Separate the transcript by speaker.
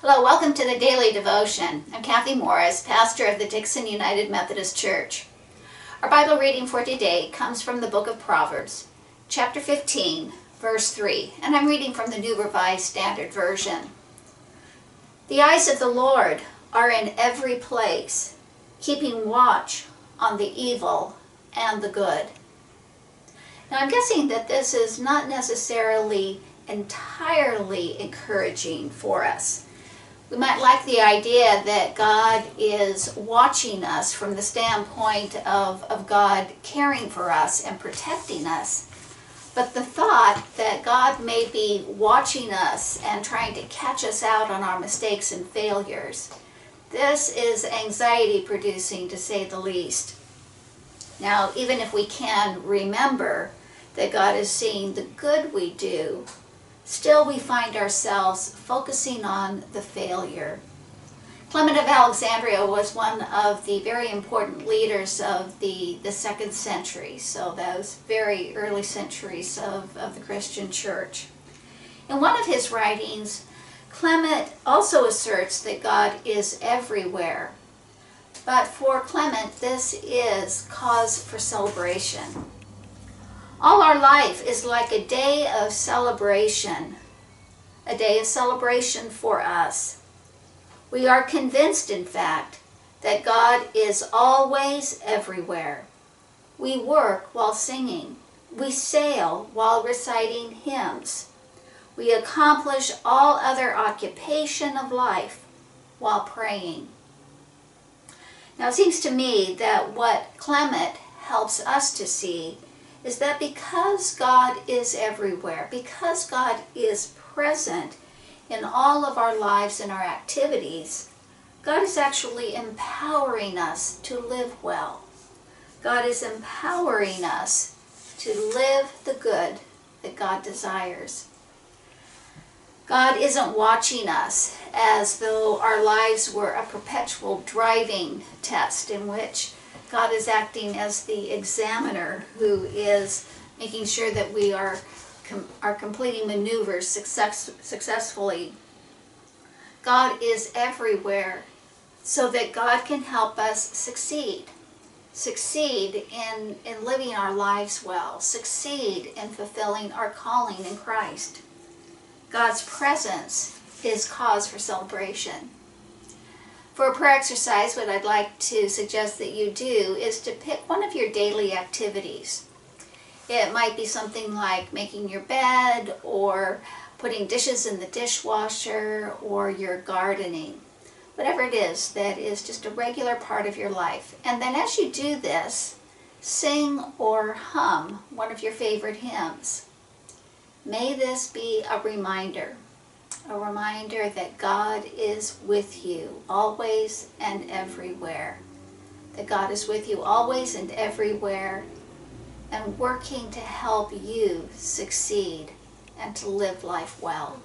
Speaker 1: Hello, welcome to the Daily Devotion. I'm Kathy Morris, pastor of the Dixon United Methodist Church. Our Bible reading for today comes from the book of Proverbs, chapter 15, verse 3, and I'm reading from the New Revised Standard Version. The eyes of the Lord are in every place, keeping watch on the evil and the good. Now I'm guessing that this is not necessarily entirely encouraging for us. We might like the idea that God is watching us from the standpoint of, of God caring for us and protecting us. But the thought that God may be watching us and trying to catch us out on our mistakes and failures, this is anxiety producing to say the least. Now, even if we can remember that God is seeing the good we do, still we find ourselves focusing on the failure. Clement of Alexandria was one of the very important leaders of the, the second century, so those very early centuries of, of the Christian church. In one of his writings, Clement also asserts that God is everywhere. But for Clement, this is cause for celebration. All our life is like a day of celebration, a day of celebration for us. We are convinced, in fact, that God is always everywhere. We work while singing. We sail while reciting hymns. We accomplish all other occupation of life while praying. Now it seems to me that what Clement helps us to see is that because God is everywhere, because God is present in all of our lives and our activities, God is actually empowering us to live well. God is empowering us to live the good that God desires. God isn't watching us as though our lives were a perpetual driving test in which God is acting as the examiner who is making sure that we are com are completing maneuvers success successfully. God is everywhere so that God can help us succeed. Succeed in, in living our lives well. Succeed in fulfilling our calling in Christ. God's presence is cause for celebration. For a prayer exercise, what I'd like to suggest that you do is to pick one of your daily activities. It might be something like making your bed or putting dishes in the dishwasher or your gardening. Whatever it is that is just a regular part of your life. And then as you do this, sing or hum one of your favorite hymns. May this be a reminder a reminder that God is with you always and everywhere. That God is with you always and everywhere and working to help you succeed and to live life well.